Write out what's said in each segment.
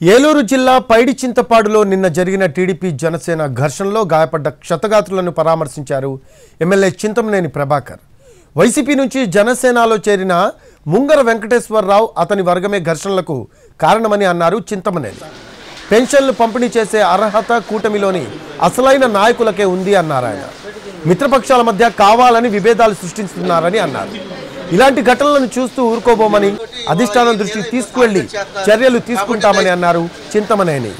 ఏలూరు జిల్లా పైడి చింతపాడులో నిన్న జరిగిన టీడీపీ జనసేన ఘర్షణలో గాయపడ్డ క్షతగాత్రులను పరామర్శించారు ఎమ్మెల్యే చింతమనేని ప్రభాకర్. వైసీపీ నుంచి జనసేనలో చేరిన ముంగర వెంకటేశ్వరరావు అతని వర్గమే ఘర్షణలకు కారణమని అన్నారు చింతమనేని. పెన్షన్లు పంపిణీ చేసే అర్హత కూటమిలోని అసలైన నాయకులకే ఉంది అన్నారు ఆయన. మిత్రపక్షాల మధ్య కావాలని విభేదాలు సృష్టిస్తున్నారని అన్నారు. ఇలాంటి ఘటనలను చూస్తూ ఊరుకోబోమని అధిష్టానం దృష్టికి తీసుకువెళ్ళి చర్యలు తీసుకుంటామని అన్నారు Chintamaneni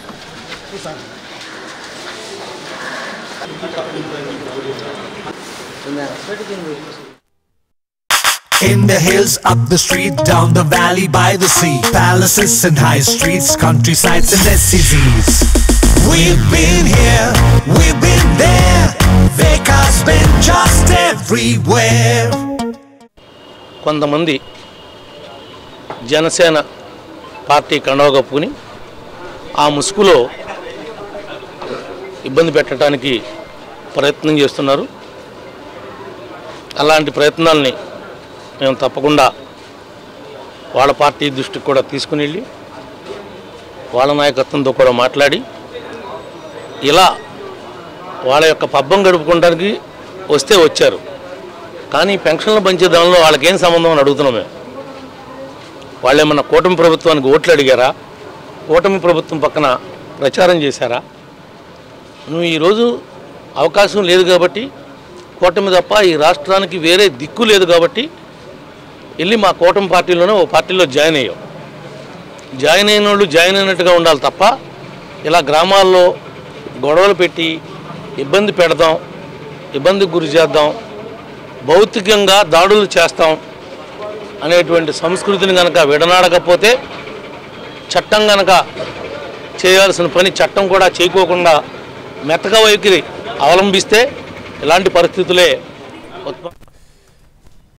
In the hills, up the street, down the valley, by the sea, palaces and high streets, countrysides and SCZs. We've been here, we've been there, Vekas been just everywhere. కొంతమంది జనసేన పార్టీ కండవ కప్పుకుని ఆ ముసుగులో ఇబ్బంది పెట్టడానికి ప్రయత్నం చేస్తున్నారు. అలాంటి ప్రయత్నాల్ని మేము తప్పకుండా వాళ్ళ పార్టీ దృష్టికి కూడా తీసుకుని వెళ్ళి వాళ్ళ నాయకత్వంతో కూడా మాట్లాడి ఇలా వాళ్ళ యొక్క పబ్బం గడుపుకోవడానికి వస్తే వచ్చారు. కానీ పెన్షన్లు పంచే దానిలో వాళ్ళకేం సంబంధం అని అడుగుతున్నాం మేము. వాళ్ళు ఏమన్నా కూటమి ప్రభుత్వానికి ఓట్లు అడిగారా? కూటమి ప్రభుత్వం పక్కన ప్రచారం చేశారా? నువ్వు ఈరోజు అవకాశం లేదు కాబట్టి కూటమి తప్ప ఈ రాష్ట్రానికి వేరే దిక్కు లేదు కాబట్టి వెళ్ళి మా కూటమి పార్టీలోనే ఓ పార్టీలో జాయిన్ అయ్యావు. జాయిన్ అయిన వాళ్ళు జాయిన్ అయినట్టుగా ఉండాలి తప్ప ఇలా గ్రామాల్లో గొడవలు పెట్టి ఇబ్బంది పెడదాం ఇబ్బందికి గురి చేద్దాం భౌతికంగా దాడులు చేస్తాం అనేటువంటి సంస్కృతిని కనుక విడనాడకపోతే చట్టం కనుక చేయాల్సిన పని చట్టం కూడా చేయకోకుండా మెత్తగా వైఖరి అవలంబిస్తే ఇలాంటి పరిస్థితులే